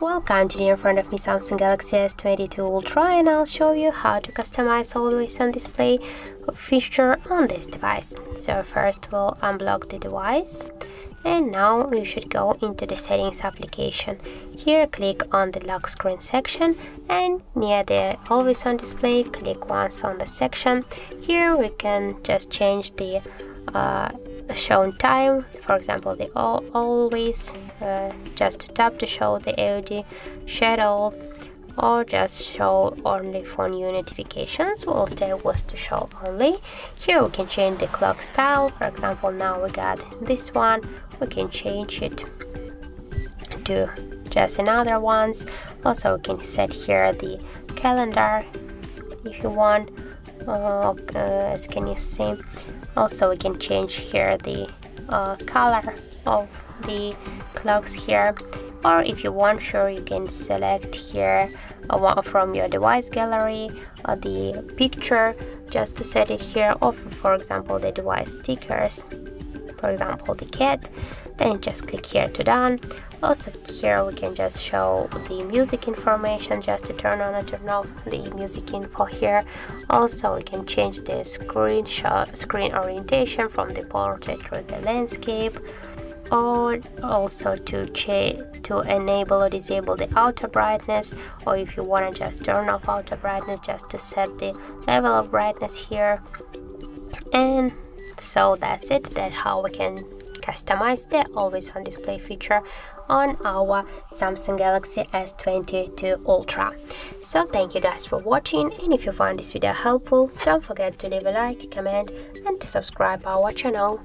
Welcome today in front of me Samsung Galaxy S22 Ultra and I'll show you how to customize always on display feature on this device. So first we'll unblock the device and now you should go into the settings application. Here click on the lock screen section and near the always on display click once on the section. Here we can just change the uh, shown time for example the always uh, just tap to show the AOD shadow or just show only for new notifications. We'll stay with to show only. Here we can change the clock style. For example now we got this one. We can change it to just another ones. Also we can set here the calendar if you want. Uh, as can you see? Also we can change here the uh, color of the clocks here or if you want sure you can select here from your device gallery uh, the picture just to set it here or for example the device stickers for example the cat then just click here to done. Also here we can just show the music information just to turn on and turn off the music info here. Also we can change the screenshot screen orientation from the portrait to the landscape or also to to enable or disable the auto brightness or if you want to just turn off auto brightness just to set the level of brightness here and so that's it that's how we can customize the always on display feature on our Samsung Galaxy S22 Ultra. So thank you guys for watching and if you found this video helpful don't forget to leave a like, comment and to subscribe our channel.